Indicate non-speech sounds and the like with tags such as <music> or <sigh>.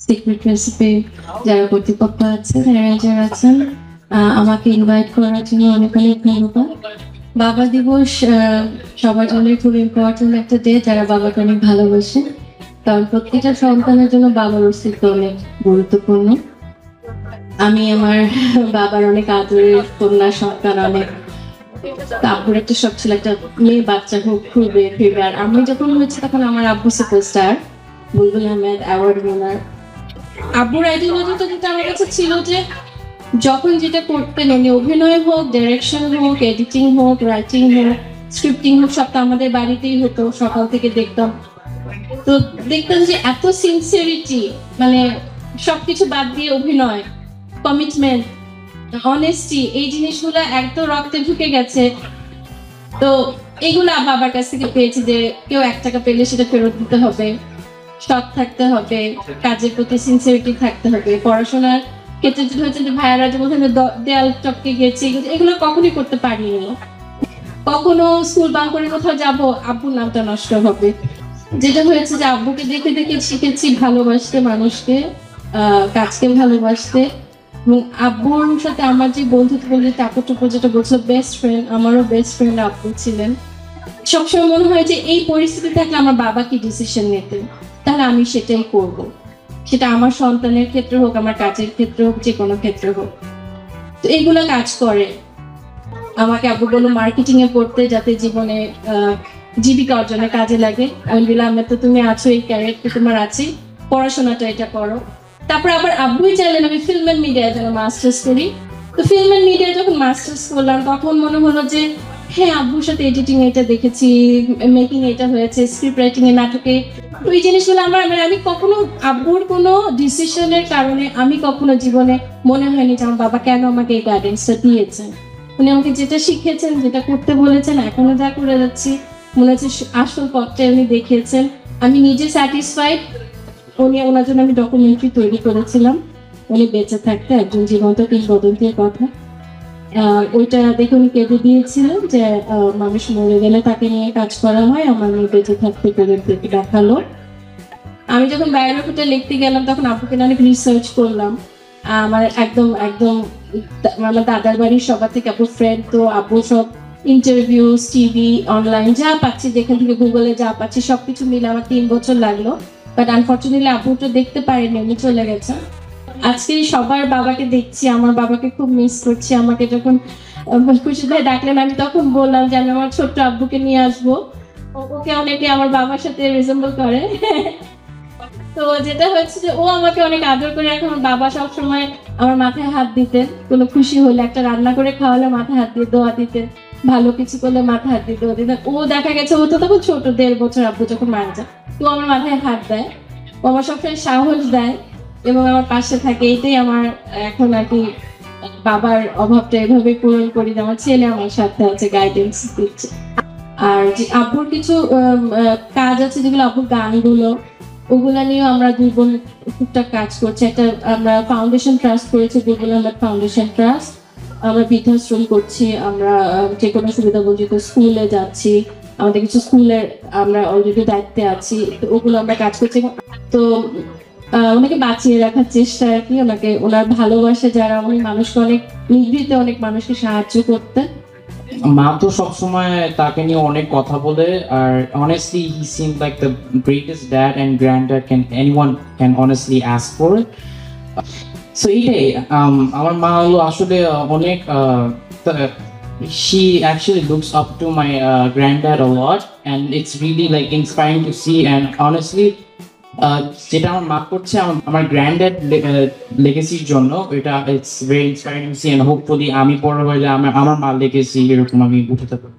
Secret recipe যারা কর্তৃপক্ষ আছেন অ্যারেঞ্জার আছেন আমাকে ইনভাইট করার জন্য অনেক অনেক ধন্যবাদ। বাবা দিবস সবার জন্য খুব ইম্পর্টেন্ট একটা ডে যারা বাবাকে অনেক ভালোবাসে কারণ প্রত্যেকটা সন্তানের জন্য বাবার অস্তিত্ব অনেক গুরুত্বপূর্ণ। আমি আমার বাবার অনেক আদরের, কন্যা, সন্তান অনেক। আব্বুর একটা সব ছিল একটা মেয়ে বাচ্চা খুব খুবই আর আমি যখন হয়েছে তখন আমার আব্বু superstar Bulbul Ahmed award winner আব্বুর আইডিওলজিটা যেটা আমার কাছে ছিল যে যখন যেটা করতেন উনি অভিনয় হোক ডাইরেকশন হোক এডিটিং হোক রাইটিং হোক স্ক্রিপ্টিং হোক, সবটা আমাদের বাড়িতেই হতো, সকাল থেকে দেখতাম। তো দেখতাম যে এত সিনসিয়ারিটি মানে সবকিছু বাদ দিয়ে অভিনয় কমিটমেন্ট অনেস্টি এই জিনিসগুলো একদম রক্তে ঢুকে গেছে। তো এগুলো বাবার কাছ থেকে পেয়েছি যে কেউ এক টাকা পেলে সেটা ফেরত দিতে হবে। সৎ থাকতে হবে, কাজের প্রতি সিনসিয়ারিটি থাকতে হবে, পড়াশোনার ক্ষেত্রে যেটা হচ্ছে যে ভাইয়ারা যে বলছেন দেয়াল টপকে গেছে, এগুলো- কখনোই করতে পারিনি। কখনো স্কুল বাং করে কোথাও যাব, আব্বুর নামটা নষ্ট হবে। যেটা হয়েছে যে আব্বুকে দেখে দেখে শিখেছি ভালোবাসতে মানুষকে কাজকে ভালোবাসতে। এবং আব্বুর সাথে আমার যে বন্ধুত্ব বলতে টাপু টুপু যেটা বলছিল বেস্ট ফ্রেন্ড আমারও বেস্ট ফ্রেন্ড আব্বু ছিলেন। সবসময় মনে হয় যে এই পরিস্থিতি থাকলে আমার বাবা কি ডিসিশন নিতেন? তাহলে আমি সেটাই করব। সেটা আমার সন্তানের ক্ষেত্রে হোক, আমার কাজের ক্ষেত্রে হোক, যে কোনো ক্ষেত্রে হোক। তো এইগুলো কাজ করে। আমাকে আব্বু বলল মার্কেটিং এ পড়তে যাতে জীবনে জীবিকা অর্জনে কাজে লাগে। আমি বললাম তো তুমি আছো, এই ক্যারিয়ার তোমার আছে পড়াশোনাটা এটা করো। তারপর আবার আব্বুই চাইলেন আমি ফিল্ম অ্যান্ড মিডিয়ায় যেন মাস্টার্স করি। তো ফিল্ম অ্যান্ড মিডিয়ায় যখন মাস্টার্স করলাম, তখন মনে হলো যে হ্যাঁ আব্বুর সাথে এডিটিং এটা দেখেছি মেকিং এটা হয়েছে স্ক্রিপ্ট রাইটিং এ নাটকে এই জিনিসগুলো আমার মানে আমি কখনো আব্বুর কোনো ডিসিশনের কারণে আমি কখনো জীবনে মনে হয়নি যে আমার বাবা কেন আমাকে এই গাইডেন্সটা দিয়েছেন উনি আমাকে যেটা শিখিয়েছেন, যেটা করতে বলেছেন, এখনও যা করে যাচ্ছি, মনে হচ্ছে আসল পথটা উনি দেখিয়েছেন। আমি নিজে স্যাটিসফাইড উনি, ওনার জন্য আমি ডকুমেন্টারি তৈরি করেছিলাম। উনি বেঁচে থাকতে একজন জীবন্ত কিংবদন্তির কথা। ওইটা দেখে উনি কেঁদে দিয়েছিলেন যে মানুষ মরে গেলে তাকে নিয়ে কাজ করা হয়, আমার মেয়ে বেঁচে থাকতে দেখে দেখাল। আমি যখন বায়োগ্রাফিটা লিখতে গেলাম, তখন আপুকে অনেক রিসার্চ করলাম। আমার একদম একদম আমার দাদার বাড়ির সবার থেকে আপুর ফ্রেন্ড তো আপু সব ইন্টারভিউস টিভি অনলাইন যা পাচ্ছি, যেখান থেকে গুগলে যা পাচ্ছি, সবকিছু মিলে আমার তিন বছর লাগল। বাট আনফর্চুনেটলি আপু তো দেখতে পারেনি, উনি চলে গেছে আজকে সবার বাবাকে দেখছি, আমার বাবাকে খুব মিস করছি। আমাকে যখন খুশি ভাই ডাকলেন, আমি তখন বললাম যে আমি আমার ছোট্ট আব্বুকে নিয়ে আসব। ওকে অনেকে আমার বাবার সাথে রিজেম্বল করে। <laughs> তো যেটা হচ্ছে যে ও আমাকে অনেক আদর করে, এখন বাবা সবসময় আমার মাথায় হাত দিতেন। কোনো খুশি হলে একটা রান্না করে খাওয়ালে মাথায় হাত দিয়ে দোয়া দিতেন। ভালো কিছু করলে মাথায় হাত দিয়ে দোয়া দিতেন। ও দেখা গেছে, ও তো তখন ছোট, দেড় বছর আব্বু যখন মারা যায়, তো আমার মাথায় হাত দেয়। ও আমার সবসময় সাহস দেয়। এবং আমার পাশে থাকে, এটাই আমার এখন আর কি, বাবার অভাবটা এভাবে পূরণ করি আমার ছেলে আমার সাথে আছে গাইডেন্স দিচ্ছে। আর যে আব্বুর কিছু কাজ আছে, যেগুলো আব্বুর গানগুলো, ওগুলা নিয়েও আমরা দুই বোন টুকটাক কাজ করছি। একটা আমরা ফাউন্ডেশন ট্রাস্ট করেছি গুগল আহমেদ ফাউন্ডেশন ট্রাস্ট আমরা বৃদ্ধাশ্রম করছি, আমরা যে কোনো সুবিধা বঞ্চিত স্কুলে যাচ্ছি। আমাদের কিছু স্কুলের আমরা অলরেডি দায়িত্বে আছি, তো ওগুলো আমরা কাজ করছি। তো ওনাকে বাঁচিয়ে রাখার চেষ্টা আর কি ওনাকে ওনার ভালোবাসা যারা উনি মানুষকে অনেক নিভৃতে অনেক মানুষকে সাহায্য করতেন। মা তো সবসময় তাকে নিয়ে অনেক কথা বলে আর honestly he seem like the greatest dad and granddad can anyone can honestly ask for so এইটাই um, আমার মা হলো আসলে অনেক she actually looks up to my uh, granddad a lot and it's really like inspiring to see and যেটা আমার মা করছে আমার- গ্র্যান্ডেড লেগেসির জন্য, এটা it's very inspiring see and hopefully আমি বড় আমার আমার মা লেগেসি এরকম আমি উঠাতে পারি